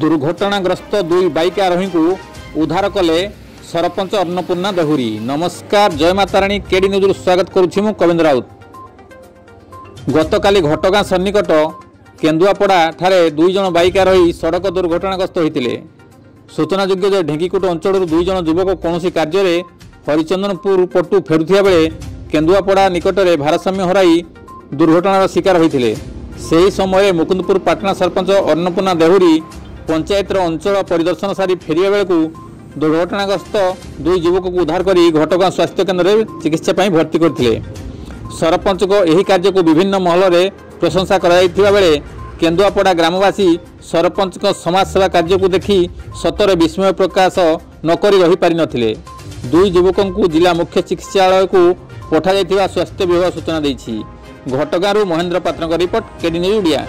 ଦୁର୍ଘଟଣାଗ୍ରସ୍ତ ଦୁଇ ବାଇକ୍ ଆରୋହୀଙ୍କୁ ଉଦ୍ଧାର କଲେ ସରପଞ୍ଚ ଅନ୍ନପୂର୍ଣ୍ଣା ଦେହୁରୀ। ନମସ୍କାର ଜୟ ମାତାରାଣୀ କେଡି ନ୍ୟୁଜ୍ରୁ ସ୍ୱାଗତ କରୁଛି ମୁଁ କବିନ୍ଦ୍ର ରାଉତ। ଗତକାଲି ଘଟଗାଁ ସନ୍ନିକଟ କେନ୍ଦୁଆପଡ଼ା ଠାରେ ଦୁଇ ଜଣ ବାଇକ୍ ଆରୋହୀ ସଡ଼କ ଦୁର୍ଘଟଣାଗ୍ରସ୍ତ ହୋଇଥିଲେ। ସୂଚନାଯୋଗ୍ୟ ଯେ ଢେଙ୍କିକୁଟ ଅଞ୍ଚଳରୁ ଦୁଇ ଜଣ ଯୁବକ କୌଣସି କାର୍ଯ୍ୟରେ ହରିଚନ୍ଦନପୁର ପଟୁ ଫେରୁଥିବା ବେଳେ କେନ୍ଦୁଆପଡ଼ା ନିକଟରେ ଭାରସାମ୍ୟ ହରାଇ ଦୁର୍ଘଟଣାର ଶିକାର ହୋଇଥିଲେ। ସେହି ସମୟରେ ମୁକୁନ୍ଦପୁର ପାଟଣା ସରପଞ୍ଚ ଅନ୍ନପୂର୍ଣ୍ଣା ଦେହୁରୀ ପଞ୍ଚାୟତର ଅଞ୍ଚଳ ପରିଦର୍ଶନ ସାରି ଫେରିବା ବେଳକୁ ଦୁର୍ଘଟଣାଗ୍ରସ୍ତ ଦୁଇ ଯୁବକଙ୍କୁ ଉଦ୍ଧାର କରି ଘଟଗାଁ ସ୍ୱାସ୍ଥ୍ୟ କେନ୍ଦ୍ରରେ ଚିକିତ୍ସା ପାଇଁ ଭର୍ତ୍ତି କରିଥିଲେ। ସରପଞ୍ଚଙ୍କ ଏହି କାର୍ଯ୍ୟକୁ ବିଭିନ୍ନ ମହଲରେ ପ୍ରଶଂସା କରାଯାଇଥିବା ବେଳେ କେନ୍ଦୁଆପଡ଼ା ଗ୍ରାମବାସୀ ସରପଞ୍ଚଙ୍କ ସମାଜସେବା କାର୍ଯ୍ୟକୁ ଦେଖି ସତରେ ବିସ୍ମୟ ପ୍ରକାଶ ନକରି ରହିପାରିନଥିଲେ। ଦୁଇ ଯୁବକଙ୍କୁ ଜିଲ୍ଲା ମୁଖ୍ୟ ଚିକିତ୍ସାଳୟକୁ ପଠାଯାଇଥିବା ସ୍ୱାସ୍ଥ୍ୟ ବିଭାଗ ସୂଚନା ଦେଇଛି। ଘଟଗାଁରୁ ମହେନ୍ଦ୍ର ପାତ୍ରଙ୍କ ରିପୋର୍ଟ କେଡି ନ୍ୟୁଜ୍ ଓଡ଼ିଆ